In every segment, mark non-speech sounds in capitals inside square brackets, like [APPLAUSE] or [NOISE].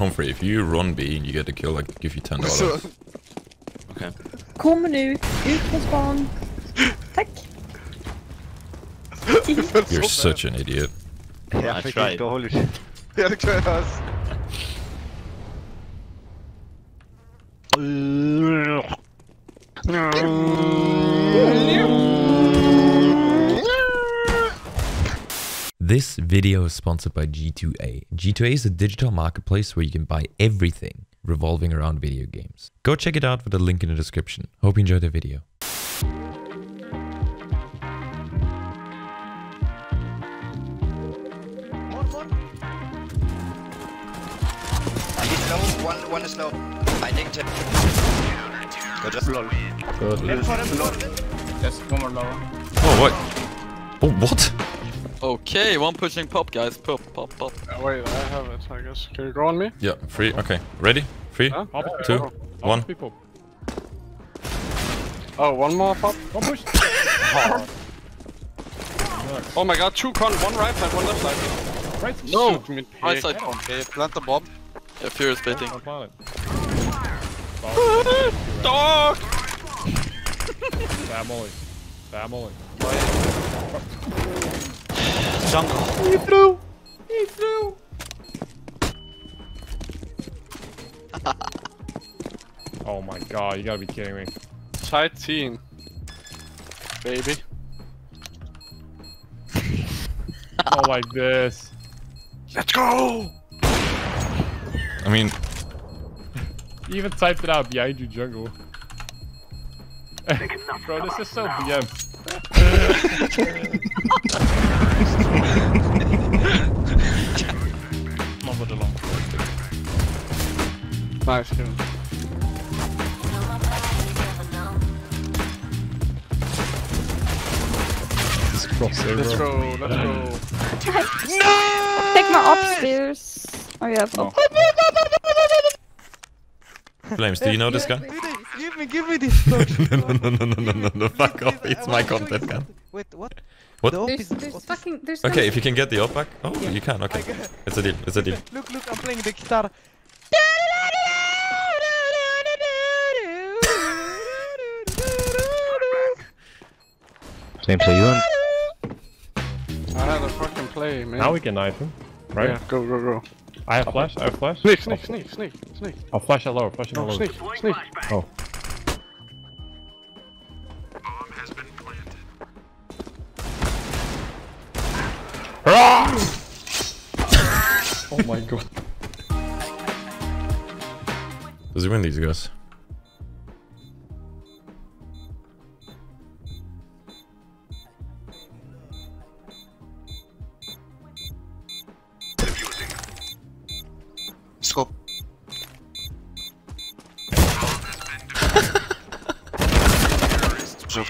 Humphrey, if you run B and you get a kill, I give you ten dollars. Okay. Kommer nu, ut på span. Tack. [LAUGHS] You're such an idiot. I Jag fick tried. inte hålla sig. Ja, det kan jag höras. This video is sponsored by G2A. G2A is a digital marketplace where you can buy everything revolving around video games. Go check it out with the link in the description. Hope you enjoyed the video. Low, one, one is low. I think tip. Good job. Oh, what? Oh, what? Okay, one pushing pop, guys. Pop, pop, pop. Uh, Wait, I have it, I guess. Can you go on me? Yeah, three. Okay, ready? Three, Huh? two, one. People. Oh, one more pop. Don't push. [LAUGHS] Oh my god, two con, one right side, one left side. Right. No! Shoot me, Right side con. Okay, plant the bomb. Yeah, Furious baiting. Don't it. [LAUGHS] Dog! Family. Family. Jungle. [LAUGHS] Oh my god, you gotta be kidding me. Side team. Baby. [LAUGHS] Not like this. Let's go! I mean, You even typed it out behind you, jungle. [LAUGHS] Bro, this is so BM. Nice, Kevin. This crossover. Let's go, let's go. no! Take my upstairs. Oh yeah, No. Flames, do you know this guy? Give me, give me this torch. no, no, no, no, no, no, no, fuck off. It's my content, gun. Wait, what? What? The op There's, there's what is- fucking, there's Okay, if you can get the op back. Oh, you can, okay. It's a deal, it's a deal. Look, look, I'm playing the guitar. Same, so you want? I had a fucking play, man. Now we can knife him. Right? Yeah, go, go, go. I have flash, I have flash. Sneak, sneak, sneak, sneak, sneak. I'll flash it lower, flash it No, lower. sneak, sneak. Oh. My god. Does he win these guys? Scope. [LAUGHS] Zo.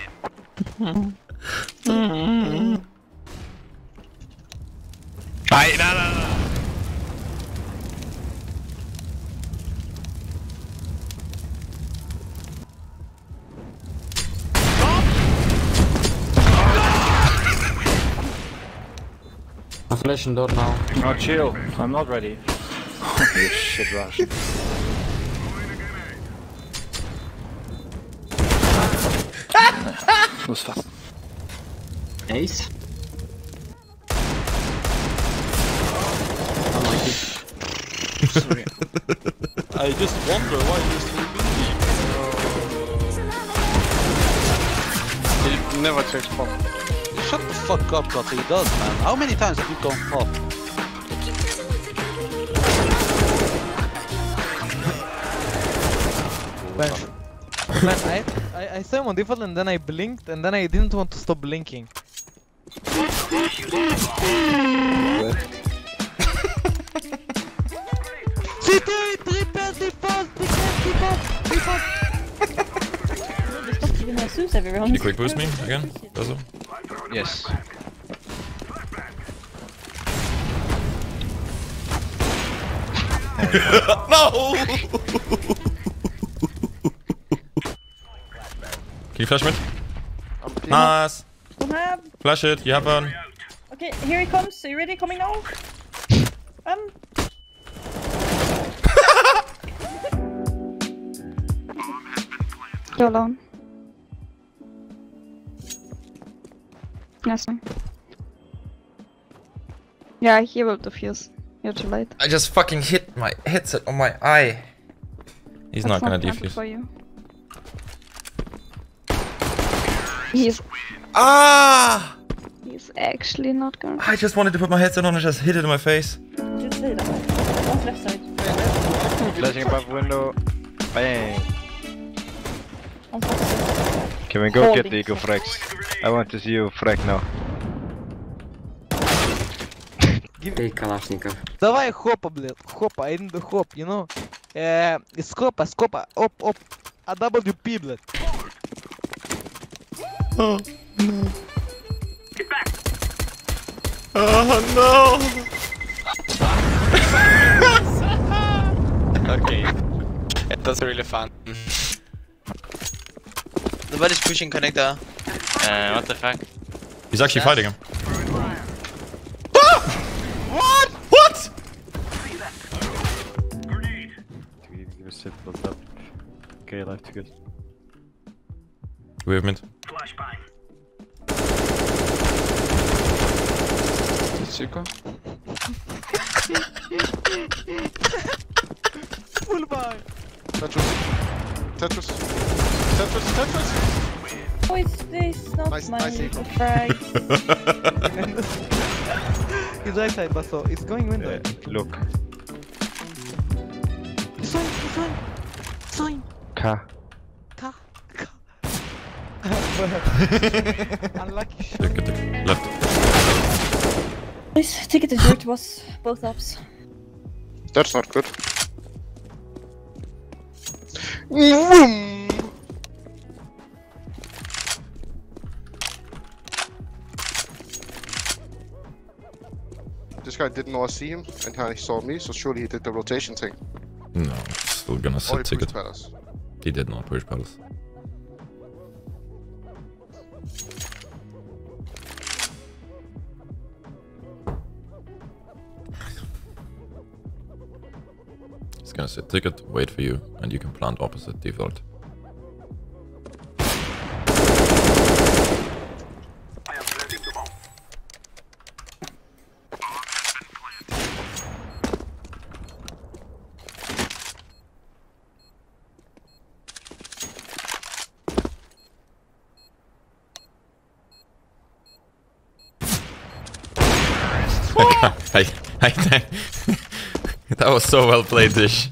Ay, no, no, no. I'm flashing door now. No, chill. I'm not ready. you shit rush. Was fast. Ace. Sorry. I just wonder why this He never takes pop. Shut the fuck up, Gotti. He does, man. How many times have you gone pop? Man, [LAUGHS] man I, I, I saw him on default and then I blinked and then I didn't want to stop blinking. C2 triple default, default, default, default. Stop giving me a Zeus everyone. Can you quick boost me again? Does it? Yes. [LAUGHS] no! Can you flash mid? Nice. Flash it. You have one. Okay, here he comes. Are you ready? Coming now. Um. [LAUGHS] You're alone. Yes. fine. Yeah, he will defuse. You're too late. I just fucking hit my headset on my eye. He's That's not gonna planted defuse. For you. He's Ah! he's actually not gonna. I just wanted to put my headset on and just hit it in my face. Just lead One's left side. Flashing above window. Bang. Can we go Holding. get the Eagle Frags? I want to see you frag now. Эй, Калашников. Давай хопа, блин. Хопа, I need the hop, you know? Э, из хопа, с хопа. Оп, оп. А WP, блядь. Oh, no. Get back. Oh, no. okay. It was really fun. Nobody's pushing connector. Uh, what the fuck? He's actually Yes. fighting him. What? What? Give a sit, build up. Okay, life to good. We have mid. Chico. Full buy. Tetris. Tetris. Tetris. Tetris. Oh, it's this, not Nice- my nice eagle. frag. [LAUGHS] He's right side, but so it's going window. Uh, look. Sign, sign, sign. Ka. Ka, ka. [LAUGHS] [LAUGHS] Unlucky shot. Look at the left. Nice, take it to dirt was both ups. That's not good. This guy didn't know I see him, and he saw me, so surely he did the rotation thing. No, still gonna sit he ticket. He did not push palace. Gonna sit ticket, wait for you, and you can plant opposite default. [LAUGHS] I, I, that was so well played, Dish.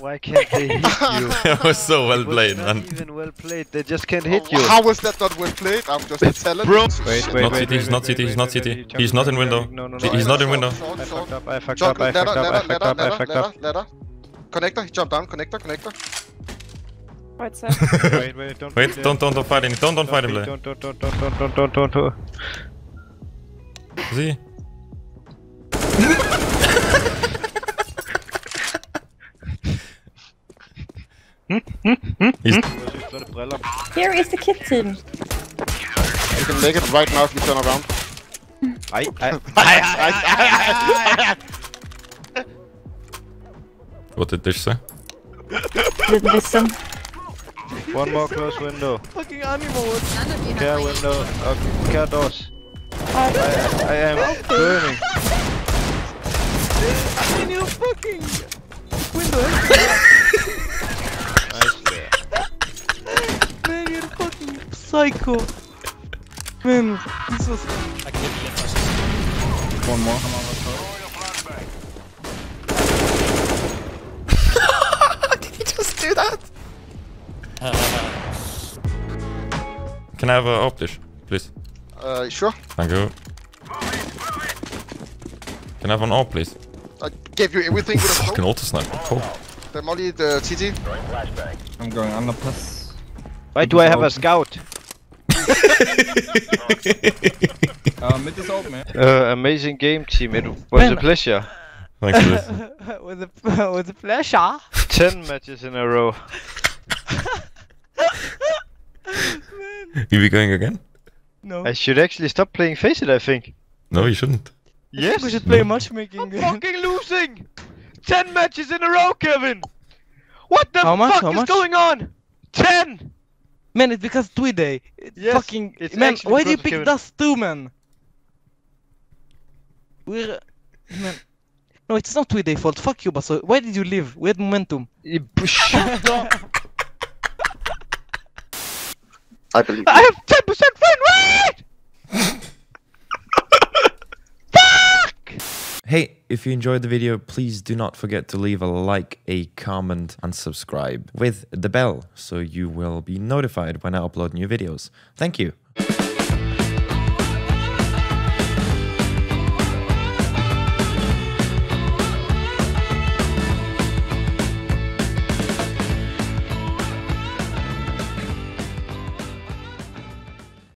Why can't they hit you? that was so well played, man. even well played, they just can't hit you. How was that not well played? I'm just a talent. Bro! Wait, wait, not wait, he's not CT, he's not CT. He's not in window. No, no, no, he's not in window. I fucked up, I fucked up, I fucked up, I fucked up, I fucked up. Ladder, Connector, he jumped down, connector, connector. Right side. wait, wait, don't Wait, don't, don't, don't fight him, don't, don't fight him, Don't, don't, don't, don't, don't, don't, don't, don't. See? Hmm? Here is the kit team. You can make it right now if you turn around. I, I, [LAUGHS] what did Dish say? Didn't listen. One more close window. Fucking animal. Care window. Okay, care doors. I, I am burning. In your fucking window. Psycho. Man, this was. One more. [LAUGHS] did he just do that? [LAUGHS] Can I have a op dish, please? Uh, sure. Thank you. Can I have an op, please? I gave you everything with a [LAUGHS] Fucking auto sniper. Oh. The molly, the TT. I'm going under plus. Why do I have a scout? Uh, mid is old, man. Uh, amazing game team. It was a pleasure. Thanks [LAUGHS] for with a [LAUGHS] with a pleasure. 10 matches in a row. [LAUGHS] You be going again? No. I should actually stop playing FACEIT, I think. No, you shouldn't. I think we should play matchmaking. I'm fucking losing! 10 matches in a row, Kevin! What the How much? fuck How is much? going on? 10! Man, it's because Tweeday. Yes, Fucking it's man, why do you pick Kevin. Dust2, man? We're man. No, it's not Tweeday fault. Fuck you, Basso. Why did you leave? We had momentum. [LAUGHS] Shut up! I believe I have ten percent win rate. Hey, if you enjoyed the video, please do not forget to leave a like, a comment, and subscribe with the bell so you will be notified when I upload new videos. Thank you.